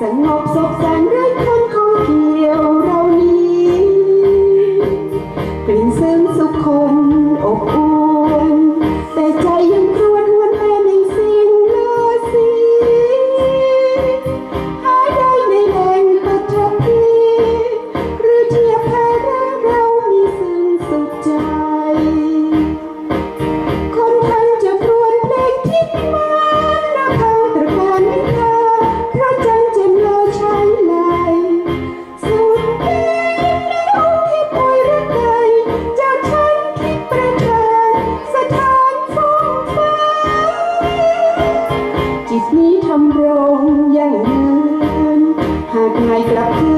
sẵn hốt sốt xa ำรงยั่งยืนหากนายกลับคืน